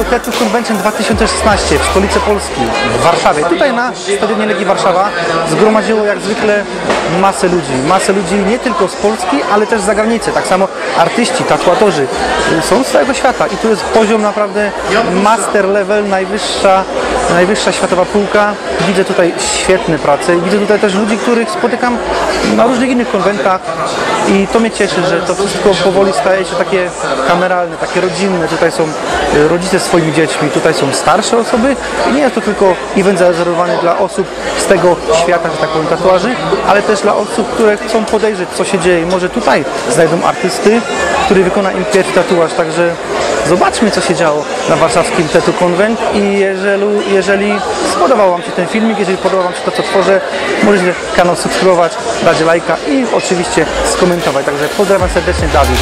Warsaw Tattoo Convention 2016 w stolicy Polski, w Warszawie. Tutaj na Stadionie Legii Warszawa zgromadziło jak zwykle masę ludzi. Masę ludzi nie tylko z Polski, ale też z zagranicy. Tak samo artyści, tatuatorzy y, są z całego świata i tu jest poziom naprawdę master level, najwyższa, najwyższa światowa półka. Widzę tutaj świetne prace widzę tutaj też ludzi, których spotykam na różnych innych konwentach i to mnie cieszy, że to wszystko powoli staje się takie kameralne, takie rodzinne. Tutaj są y, rodzice swoimi dziećmi, tutaj są starsze osoby i nie jest to tylko event zarezerwowany dla osób z tego świata, że tak powiem, tatuaży, ale też dla osób, które chcą podejrzeć, co się dzieje. Może tutaj znajdą artysty, który wykona im pierwszy tatuaż, także zobaczmy, co się działo na warszawskim Tattoo Convent i jeżeli, jeżeli spodobał Wam się ten filmik, jeżeli podoba Wam się to, co tworzę, możecie kanał subskrybować, dać lajka i oczywiście skomentować. Także pozdrawiam serdecznie, Dawid.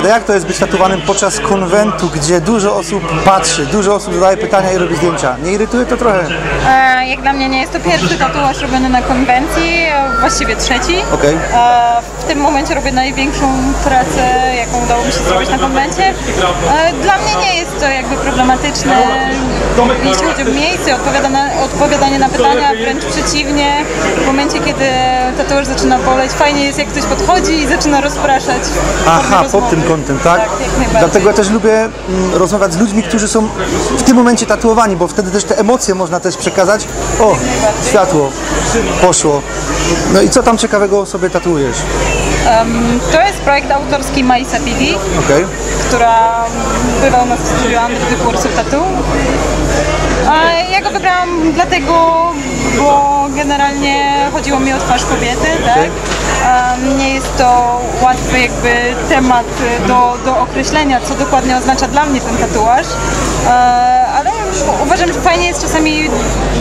Opowiadaj, jak to jest być tatuowanym podczas konwentu, gdzie dużo osób patrzy, dużo osób zadaje pytania i robi zdjęcia. Nie irytuje to trochę? E, Jak dla mnie nie jest to pierwszy tatuaż robiony na konwencji, e, właściwie trzeci. Okej. E, W tym momencie robię największą pracę, jaką udało mi się zrobić na konwencie. E, Dla mnie nie jest to jakby problematyczne, jeśli chodzi o miejsce, odpowiadanie na pytania, wręcz przeciwnie. W momencie, kiedy tatuaż zaczyna boleć, fajnie jest jak ktoś podchodzi i zaczyna rozpraszać. Aha, pod tym kątem, tak? Tak. Dlatego ja też lubię mm, rozmawiać z ludźmi, którzy są w tym momencie tatuowani, bo wtedy też te emocje można też przekazać. O, światło poszło. No i co tam ciekawego sobie tatuujesz? Em, To jest projekt autorski Maisa Pili. Okej. która była u nas w studiu Under the Warsaw Tattoo. A Ja go wybrałam dlatego, bo generalnie chodziło mi o twarz kobiety, tak? Nie jest to łatwy jakby temat do, do określenia, co dokładnie oznacza dla mnie ten tatuaż. Uważam, że fajnie jest czasami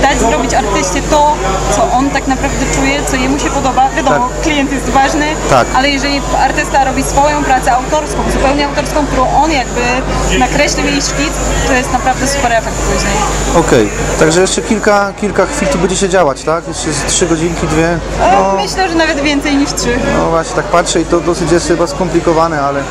dać zrobić artyście to, co on tak naprawdę czuje, co jemu się podoba. Wiadomo, klient jest ważny, Tak. ale jeżeli artysta robi swoją pracę autorską, zupełnie autorską, którą on jakby nakreślił jej szkic, to jest naprawdę super efekt później. Okej, także jeszcze kilka, kilka chwil tu będzie się działać, tak? Jeszcze z trzy godzinki, dwie. E, No, Myślę, że nawet więcej niż trzy. no właśnie, tak patrzę i to dosyć jest chyba skomplikowane, ale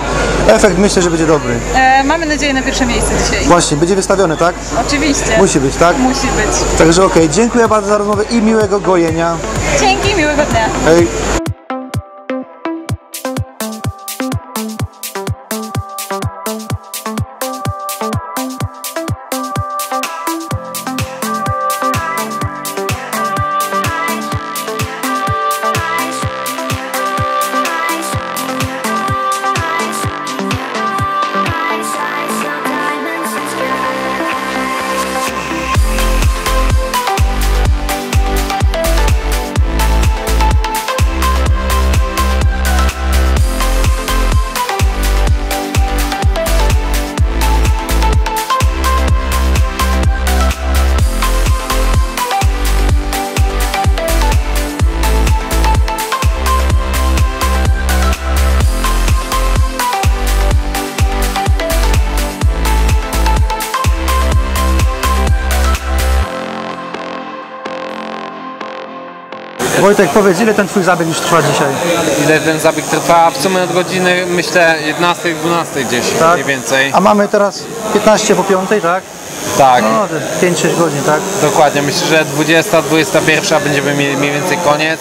efekt myślę, że będzie dobry. E, mamy nadzieję na pierwsze miejsce dzisiaj. Właśnie, będzie wystawiony, tak? Oczywiście. Musi być, tak? Musi być. Także okej, dziękuję bardzo za rozmowę i miłego gojenia. Dzięki, miłego dnia. Hej. Wojtek, powiedz, ile ten twój zabieg już trwa dzisiaj? Ile ten zabieg trwa? W sumie od godziny, myślę, 11-12 gdzieś Tak? mniej więcej. A mamy teraz 15 po 5, tak? Tak, No, te 5-6 godzin, tak? dokładnie. Myślę, że 20-21 będziemy mieli mniej więcej koniec.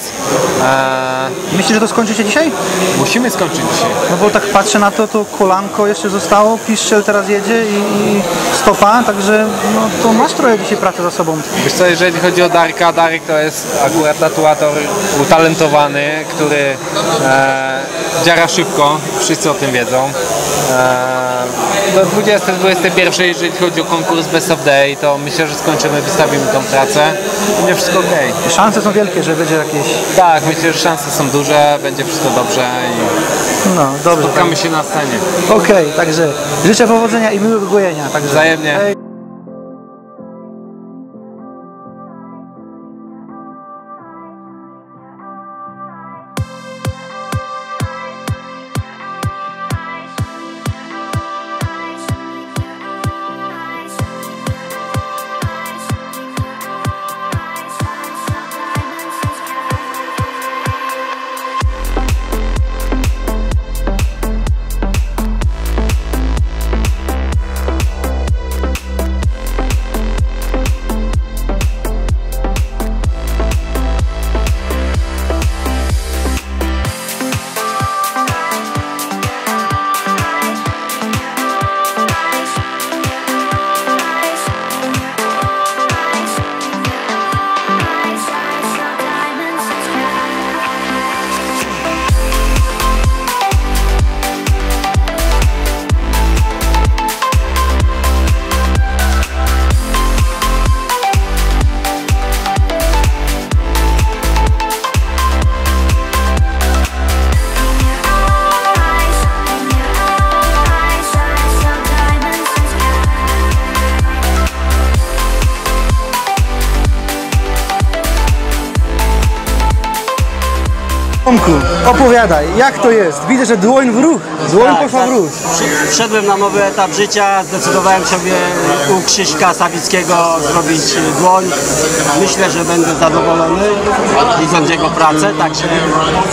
Eee, Myślisz, że to skończycie dzisiaj? musimy skończyć dzisiaj. No bo tak patrzę na to, to kolanko jeszcze zostało, piszczel teraz jedzie i, i stopa, także no, to masz trochę dzisiaj pracy za sobą. Wiesz co, jeżeli chodzi o Darka, Darek to jest akurat tatuator utalentowany, który e, dziara szybko, wszyscy o tym wiedzą. E, do 20-21, jeżeli chodzi o konkurs Best of Day, to myślę, że skończymy, wystawimy tą pracę. Będzie wszystko ok. Szanse są wielkie, że będzie jakieś... Tak, myślę, że szanse są duże, będzie wszystko dobrze i No, dobrze. Tak. spotkamy się na scenie. Okej, także życzę powodzenia i miłego gojenia. Także. Wzajemnie. Hej. Opowiadaj, jak to jest? Widzę, że dłoń w ruch, dłoń Tak, poszła w tak. ruch. Wszedłem na nowy etap życia, zdecydowałem sobie u Krzyśka Sawickiego zrobić dłoń. Myślę, że będę zadowolony widząc jego pracę, także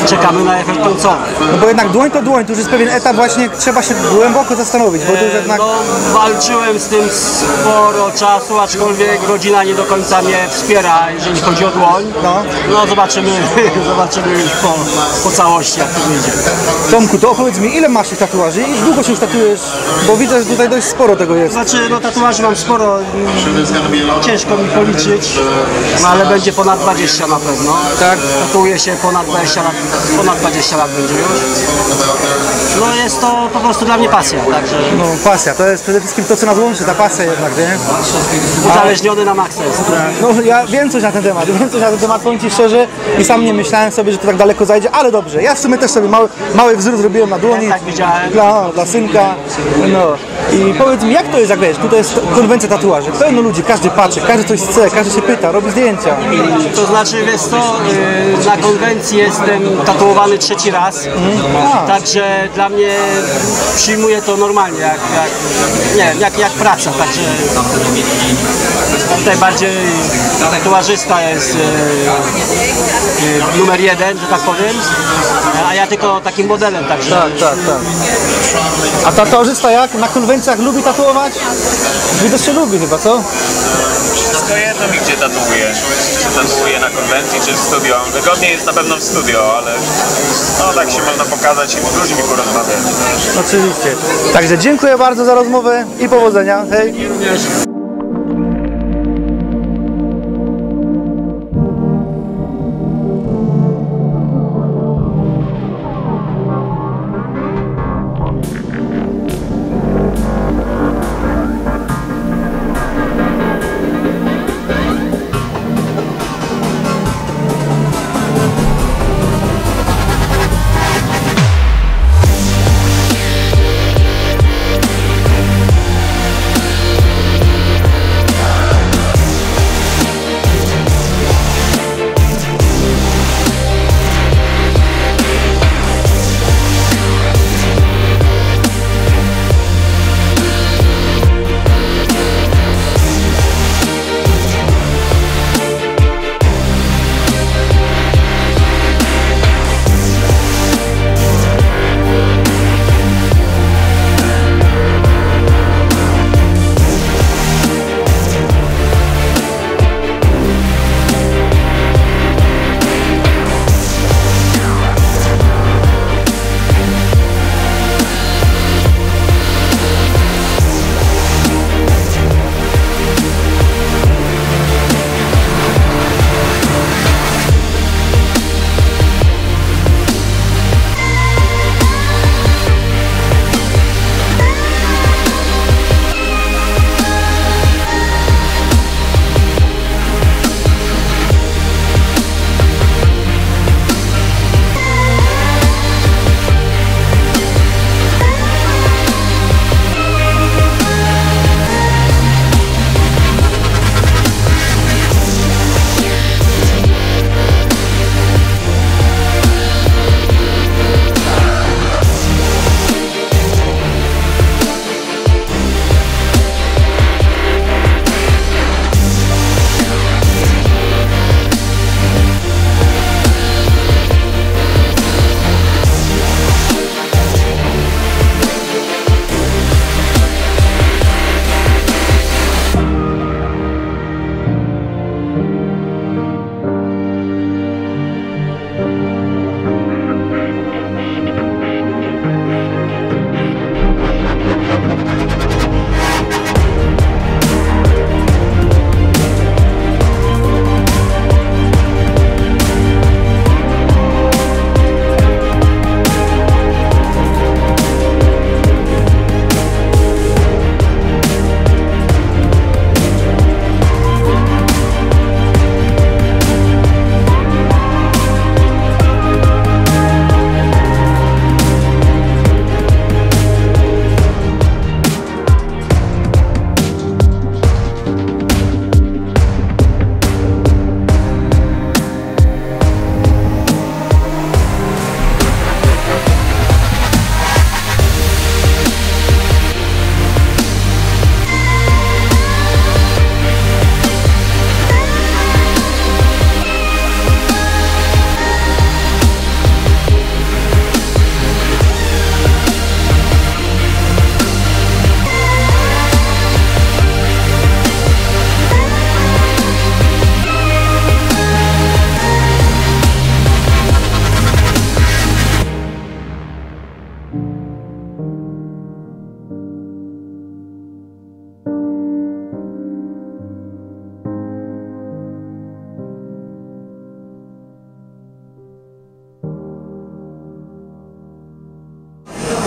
czekamy na efekt końcowy. No bo jednak dłoń to dłoń, to już jest pewien etap właśnie, trzeba się głęboko zastanowić, bo to już jednak... No, walczyłem z tym sporo czasu, aczkolwiek rodzina nie do końca mnie wspiera, jeżeli chodzi o dłoń. No. No zobaczymy, zobaczymy już po, po całości. Tomku, to opowiedz mi, ile masz tych tatuaży i długo się już tatuujesz? Bo widzę, że tutaj dość sporo tego jest. Znaczy, no tatuaży mam sporo, ciężko mi policzyć, no, ale będzie ponad 20 na pewno. Tak. Tatuję się ponad 20 lat, ponad 20 lat będzie już. No jest to po prostu dla mnie pasja, także No pasja, to jest przede wszystkim to, co nas łączy, ta pasja jednak, nie? uzależniony na maksa jest. No ja wiem coś na ten temat, wiem coś na ten temat, powiem Ci szczerze i sam nie myślałem sobie, że to tak daleko zajdzie, ale dobrze. Ja w sumie też sobie mały, mały wzór zrobiłem na dłoni. Tak, widziałem. Dla, dla synka, no. I powiedz mi, jak to jest, jak wiesz, tutaj jest konwencja tatuaży, pełno ludzi, każdy patrzy, każdy coś chce, każdy się pyta, robi zdjęcia. To znaczy, wiesz co, y, na konwencji jestem tatuowany trzeci raz, A. także dla mnie przyjmuję to normalnie, jak, jak, nie wiem, jak, jak praca, także tutaj bardziej tatuażysta jest y, y, numer jeden, że tak powiem, a ja tylko takim modelem, także Tak, tak, tak. A tatuażysta jak? Na konwencjach lubi tatuować? Widać się lubi chyba, co? Wszystko jedno mi gdzie tatuuję. Czy tatuuję na konwencji, czy w studio. Wygodniej jest na pewno w studio, ale no tak się można pokazać i z ludźmi porozmawiać. Oczywiście. Także dziękuję bardzo za rozmowę i powodzenia. Hej.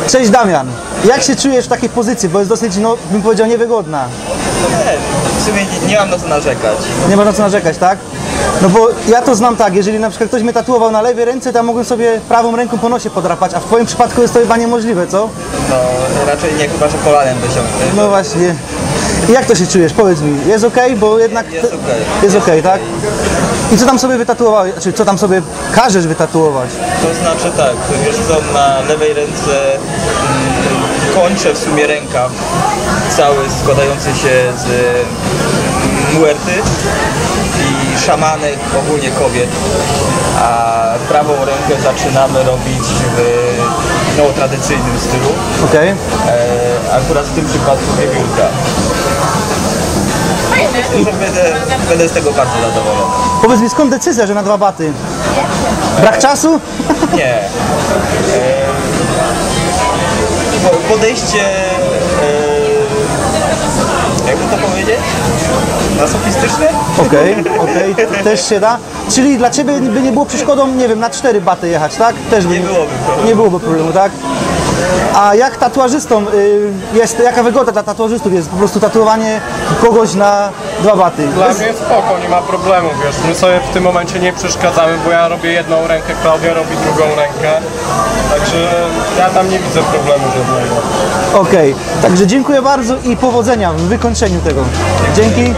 Cześć Damian, jak się czujesz w takiej pozycji, bo jest dosyć, no bym powiedział, niewygodna. W sumie nie, nie mam na co narzekać. Nie ma na co narzekać, tak? No bo ja to znam tak, jeżeli na przykład ktoś mnie tatuował na lewej ręce, to ja mogłem sobie prawą ręką po nosie podrapać, a w twoim przypadku jest to chyba niemożliwe, co? No raczej nie chyba, że kolanem dosiągnę. No właśnie. I Jak to się czujesz? Powiedz mi, jest ok, bo jednak... Jest okej. Jest ok, tak? I co tam sobie wytatuowałeś, czy co tam sobie każesz wytatuować? To znaczy tak, wiesz co, na lewej ręce mm, kończę w sumie rękaw cały składający się z mm, muerty i szamanek, ogólnie kobiet, a prawą rękę zaczynamy robić w no, tradycyjnym stylu, Okej. e, akurat w tym przypadku wiewiórka. Będę, będę z tego bardzo zadowolony. Powiedz mi, skąd decyzja, że na dwa baty? Brak czasu? Nie. E, po- podejście, e, jakby to powiedzieć, masochistyczne? Okej, okej, też się da. Czyli dla Ciebie by nie było przeszkodą, nie wiem, na cztery baty jechać, tak? Też by Nie byłoby problemu. Nie byłoby problemu, tak? A jak tatuażystom y, jest, jaka wygoda dla tatuażystów jest po prostu tatuowanie kogoś na dwa baty? Dla mnie spoko, nie ma problemu, wiesz, my sobie w tym momencie nie przeszkadzamy, bo ja robię jedną rękę, Klaudia robi drugą rękę, także ja tam nie widzę problemu żadnego. Okej, także dziękuję bardzo i powodzenia w wykończeniu tego. Dzięki.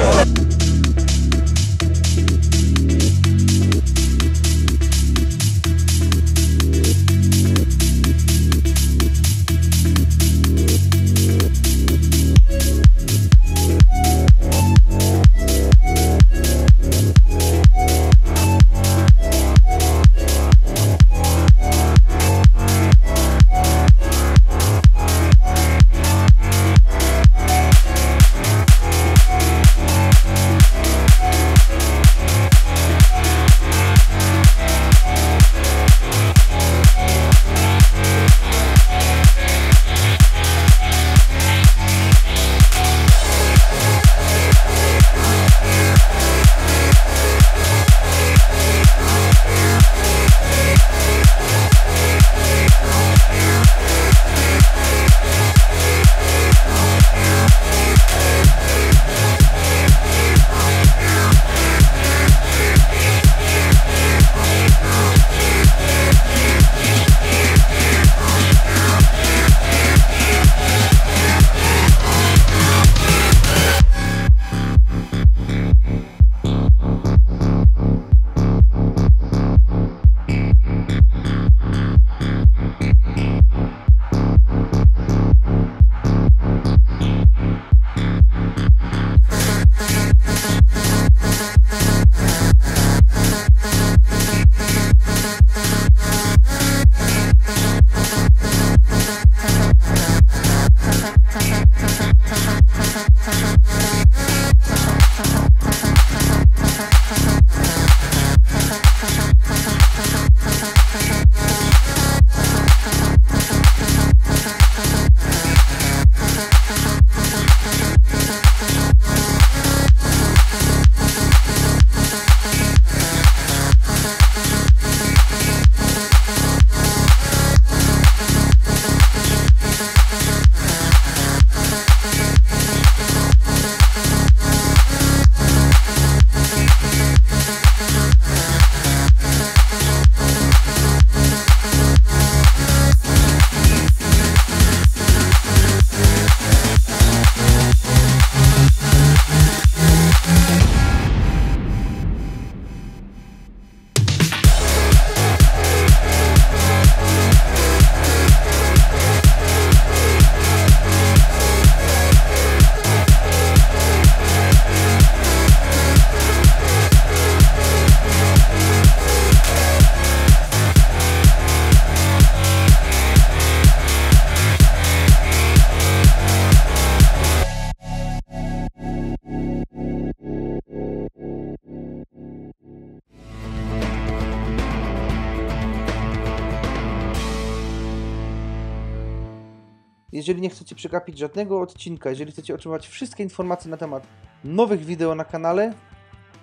Jeżeli nie chcecie przegapić żadnego odcinka, jeżeli chcecie otrzymać wszystkie informacje na temat nowych wideo na kanale,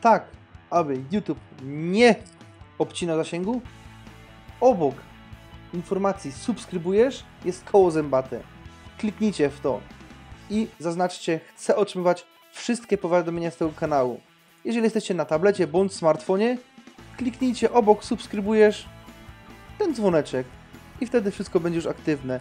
tak aby YouTube nie obcinał zasięgu, obok informacji subskrybujesz jest koło zębate. Kliknijcie w to i zaznaczcie chcę otrzymywać wszystkie powiadomienia z tego kanału. Jeżeli jesteście na tablecie bądź smartfonie, kliknijcie obok subskrybujesz ten dzwoneczek i wtedy wszystko będzie już aktywne.